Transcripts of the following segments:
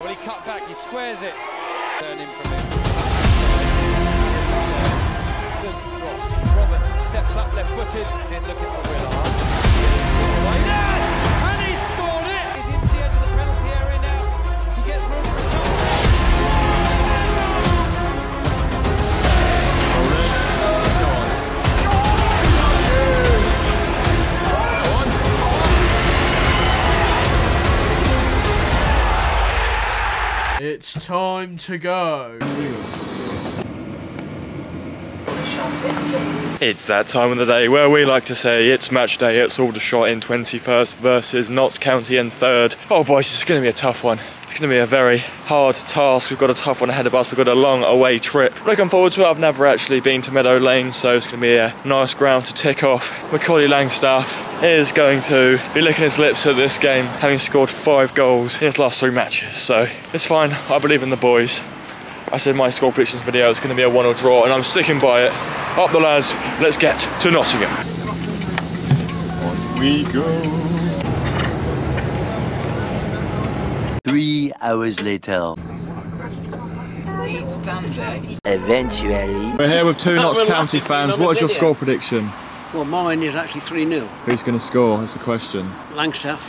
Well, he cut back, he squares it. Turn in from him. Good cross. Roberts steps up left footed. Then look at the Willard. It's time to go. It's that time of the day where we like to say it's match day, it's Aldershot in 21st versus Notts County in 3rd. Oh boys, this is going to be a tough one. It's going to be a very hard task. We've got a tough one ahead of us. We've got a long away trip. Looking forward to it. I've never actually been to Meadow Lane, so it's going to be a nice ground to tick off. Macaulay Langstaff is going to be licking his lips at this game, having scored five goals in his last three matches. So it's fine. I believe in the boys. I said my score predictions video is going to be a one or draw, and I'm sticking by it. Up the lads, let's get to Nottingham. On we go. Three hours later. Eventually. We're here with two Notts County fans. What is your score prediction? Well, mine is actually 3 0. Who's going to score? That's the question. Langstaff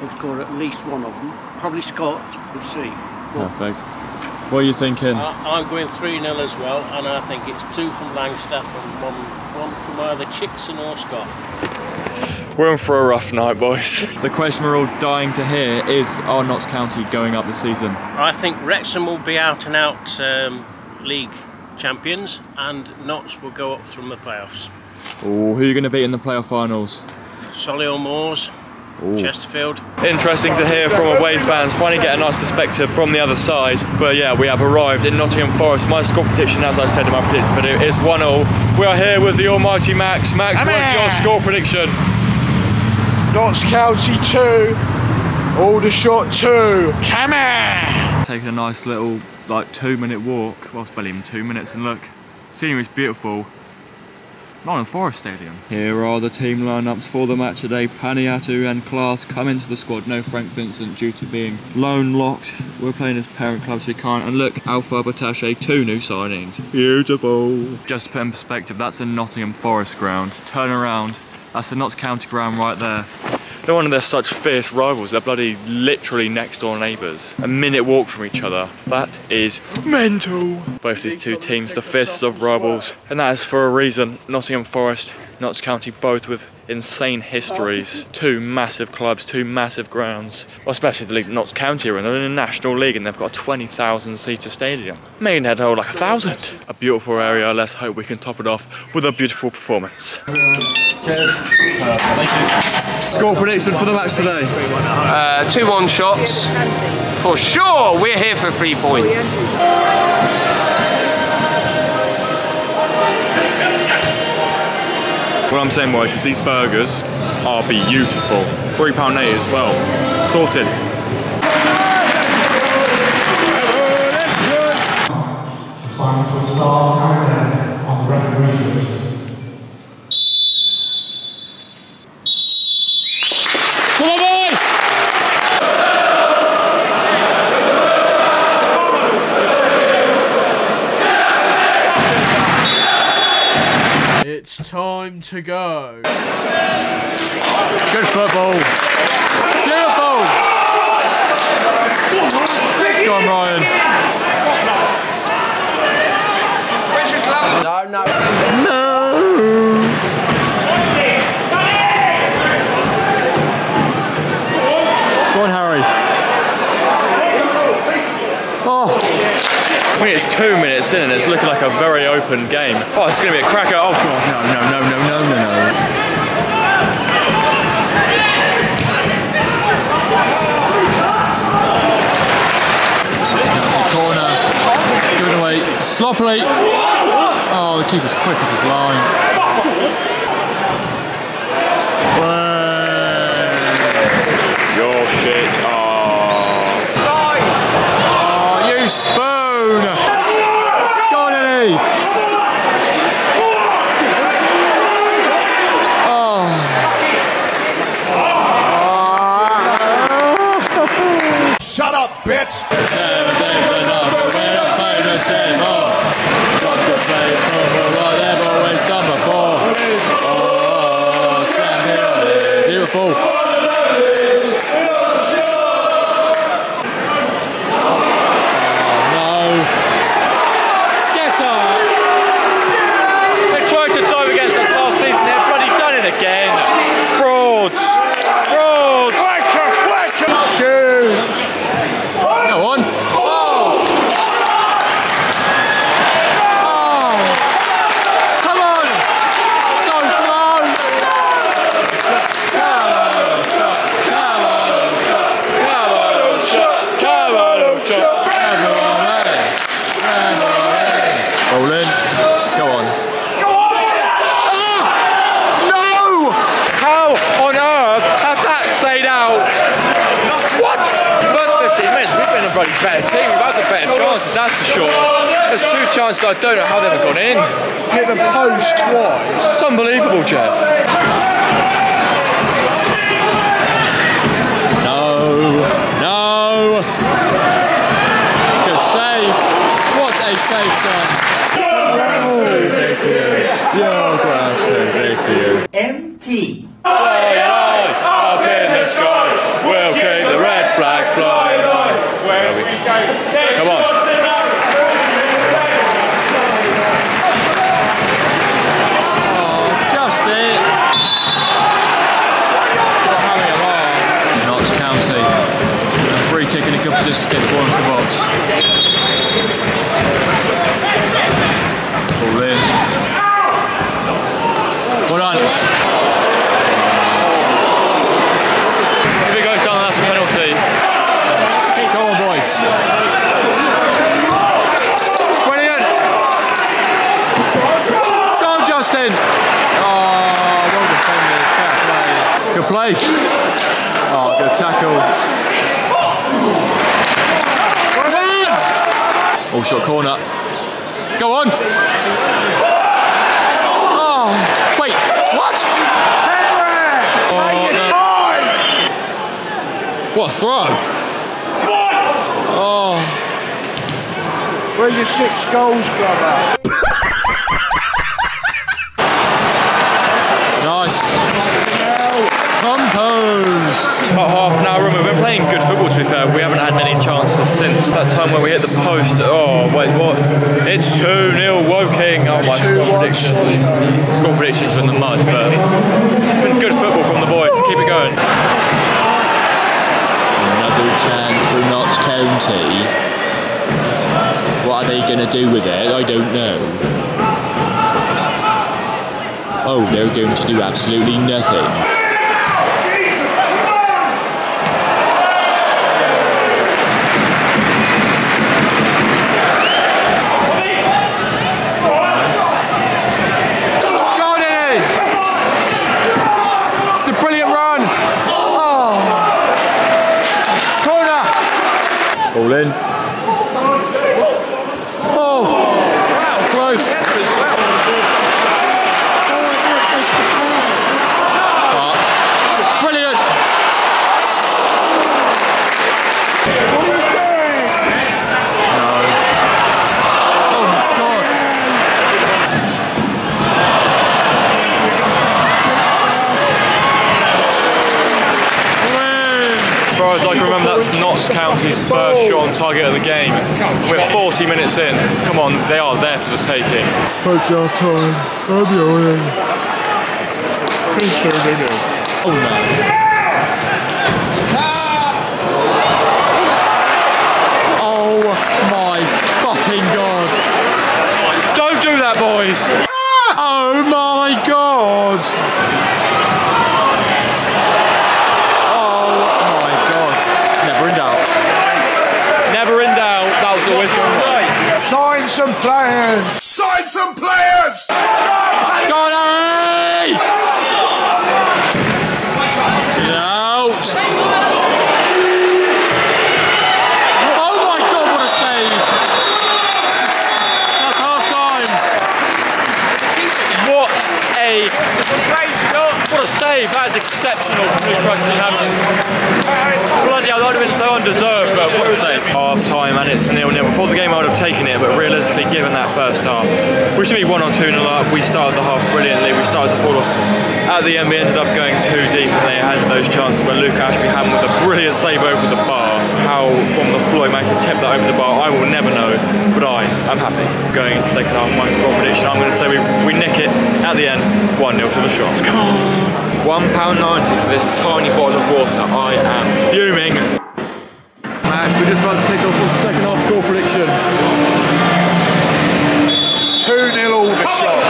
will score at least one of them. Probably Scott, we'll see. Perfect. What are you thinking? I- I'm going 3 0 as well, and I think it's two from Langstaff and one, one from either Chicksen or Scott. We're in for a rough night, boys. The question we're all dying to hear is are Notts County going up this season? I think Wrexham will be out and out um, league champions, and Notts will go up from the playoffs. Oh, who are you going to beat in the playoff finals? Solihull Moors, Chesterfield. Interesting to hear from away fans, finally get a nice perspective from the other side. But yeah, we have arrived in Nottingham Forest. My score prediction, as I said in my prediction video, is 1 0. We are here with the almighty Max. Max, what's your score prediction? Notts County 2, Aldershot 2. Come on! Taking a nice little, like, two minute walk. Well, it's barely even two minutes, and look, scenery's beautiful. Nottingham Forest Stadium. Here are the team lineups for the match today. Paniatu and Class come into the squad. No Frank Vincent due to being loan locked. We're playing as parent clubs we can't. And look, Alpha Batashe, two new signings. Beautiful. Just to put in perspective, that's a Nottingham Forest ground. Turn around. That's the Notts County ground right there. No wonder they're such fierce rivals. They're bloody literally next door neighbours. A minute walk from each other. That is mental. Both these two teams, the fiercest of rivals. And that is for a reason. Nottingham Forest, Notts County, both with insane histories. Two massive clubs, two massive grounds. Well, especially the league Notts County are in. They're in a national league and they've got a 20,000 seater stadium. Maidenhead hold like a thousand. A beautiful area. Let's hope we can top it off with a beautiful performance. Score prediction for the match today. Uh, two one shots. For sure, we're here for three points. What I'm saying, boys, is these burgers are beautiful. £3.80 as well. Sorted will start countdown on the referee list. Come on, boys! It's time to go. Good football. Beautiful. Go on, Ryan. Two minutes in and it's looking like a very open game. Oh, it's going to be a cracker. Oh, God, no, no, no, no, no, no, no. Corner. It's given away sloppily. Oh, the keeper's quick off his line. Your shit. Oh. Oh, you spoon! Go better team. We've had the better chances, that's for sure. There's two chances I don't know how they've ever gone in. Hit the post twice. It's unbelievable, Jeff. No, no. Good save. What a save, son. Ground's too big for you. Your ground's too big for you. Empty. Fly high, up in the sky. We'll keep the red flag flying high. We go. Come on. Oh, just it. We're having a laugh. Notts County. A free kick in a good position to get the ball into the box. Ball in. Well done. If it goes down, that's a penalty. Go on, boys. Brilliant. Go on, Justin. Oh, well defended. Fair play. Oh, good tackle. Aldershot corner. Go on. Oh, wait. What? Oh, no. What a throw! Oh, Where's your six goals, brother? nice. Composed. About half an hour in, we've been playing good football to be fair. We haven't had many chances that time when we hit the post. Oh, wait, what? It's 2 0 Woking. Oh, my score 2-1 predictions. Score predictions are in the mud, but it's been good football from the boys. Keep it going. Another chance for Notts County. What are they going to do with it? I don't know. Oh, they're going to do absolutely nothing. Go on, Eddie! It's a brilliant run! Oh! It's corner! Ball in. Oh! Close! Fuck. Brilliant! No. Oh my god! As far as I can remember, that's Notts County's first shot on target of the game. We're 40 minutes in. Come on, they are there for the taking. Post half time. I'm yawning. Oh no. Oh my fucking god! Don't do that, boys! Oh my god! Oh my god! Never in doubt. Never in doubt. That was always going right. Sign some players. Sign some players! Go! Get out! Oh my god, what a save! That's half time! What a what a save! That is exceptional from Newcastle inhabitants. Bloody hell, that would have been so undeserved, but what a save! It's nil nil. Before the game, I would have taken it, but realistically, given that first half, we should be one or two nil up. We started the half brilliantly. We started to fall off. At the end, we ended up going too deep, and they had those chances where Luke Ashby had with a brilliant save over the bar. How from the floor he managed to tip that over the bar, I will never know. But I am happy going into the second half. My score prediction, I'm going to say we, we nick it at the end, one 0 to the shots. Come on. £1.90 for this tiny bottle of water. I am fuming. Max, we're just about to kick off. What's the second half score prediction? 2 0 Aldershot.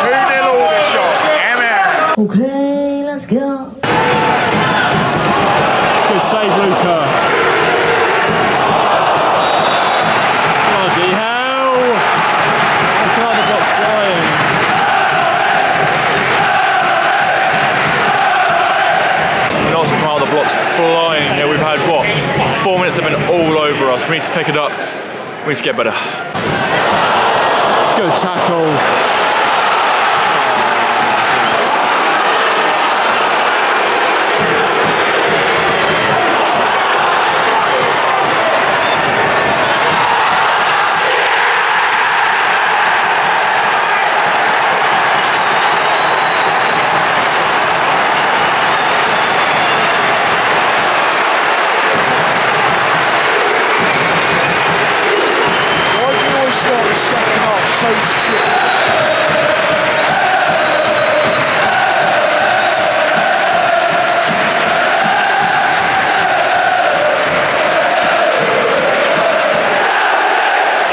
2 0 Aldershot. Emma. Okay, We need to pick it up. We need to get better. Good tackle. Why do you always start the second half so shit?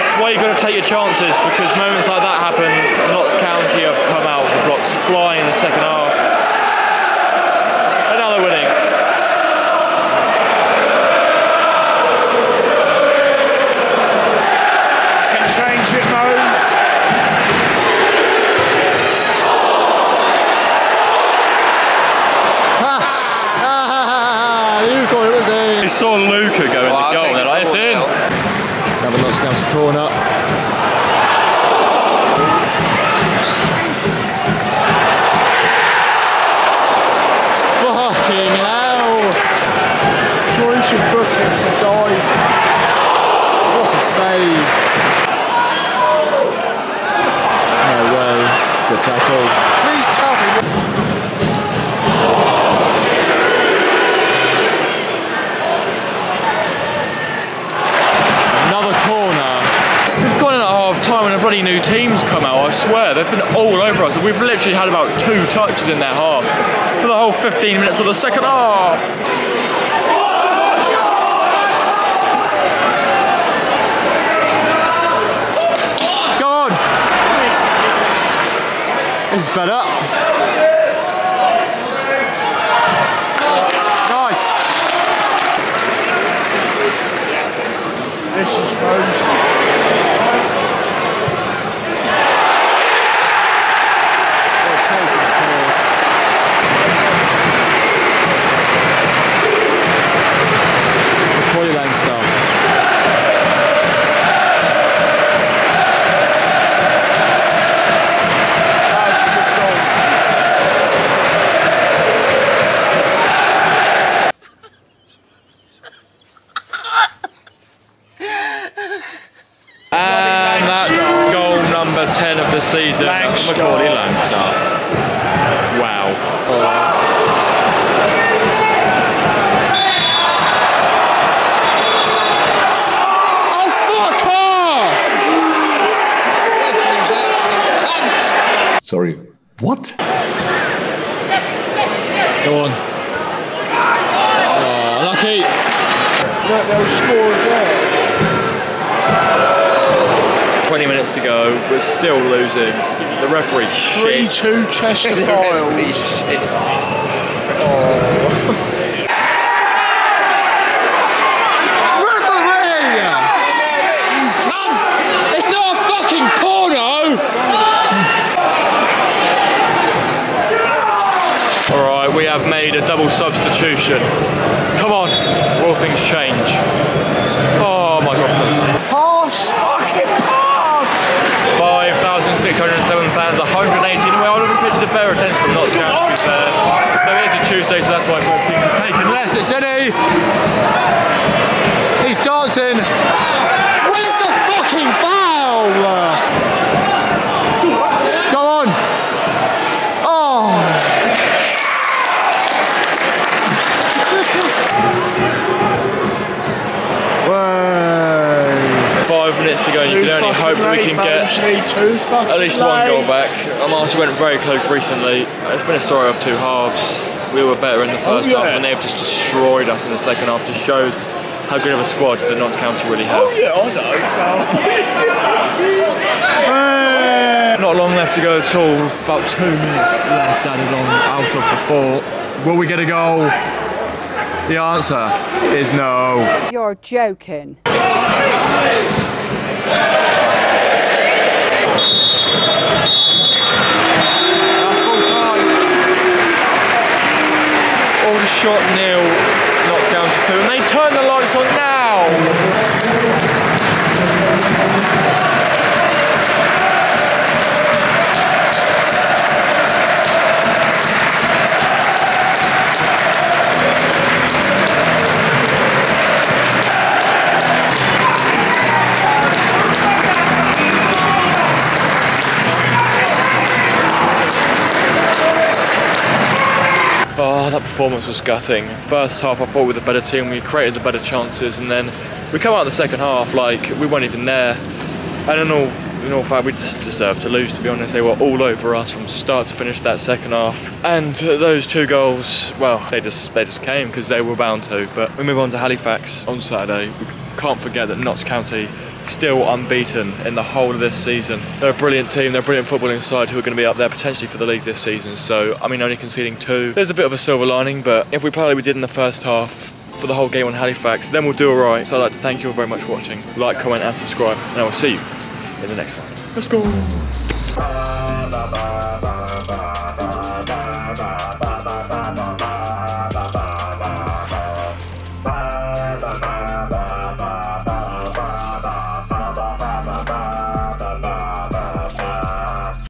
It's why you've got to take your chances because moments like Sure, you should book him to dive. What a save! No way. Good tackle. Please tell me. Another corner. We've gone in at half time and a bloody new team's come out, I swear. They've been all over us. We've literally had about two touches in their half for the whole 15 minutes of the second half. Go on! This is better. Sorry. What? Go on. Oh, lucky. Look, they'll score again. 20 minutes to go. We're still losing. The referee shit. 3 2 Chesterfield. Referee! It's not a fucking porno! Alright, we have made a double substitution. Come on, will things change? Oh my god, please. Pass! Fucking pass! 5,607 fans, 180 in a way. I would have expected a better attendance from Notts County, to be fair. Though it is a Tuesday, so that's why both teams have taken less. It's Eddie! He's dancing! Where's the fucking foul? We can get at least one goal back. Armani went very close recently. It's been a story of two halves. We were better in the first yeah. half, and they've just destroyed us in the second half. Just shows how good of a squad the Notts County really have. Oh yeah, I know. Not long left to go at all. About two minutes left added on out of the four. Will we get a goal? The answer is no. You're joking. That's full time. All shot nil, Notts County two, and they turn the lights on now. Performance was gutting. First half, I thought we were the better team. We created the better chances, and then we come out the second half like we weren't even there. And in all, in all fact, we just deserved to lose. To be honest, they were all over us from start to finish that second half. And those two goals, well, they just they just came because they were bound to. But we move on to Halifax on Saturday. We can't forget that Notts County still unbeaten in the whole of this season. They're a brilliant team, they're a brilliant footballing side who are going to be up there potentially for the league this season. So, I mean, only conceding two. There's a bit of a silver lining, but if we play like we did in the first half for the whole game on Halifax, then we'll do alright. So I'd like to thank you all very much for watching. Like, comment, and subscribe, and I will see you in the next one. Let's go!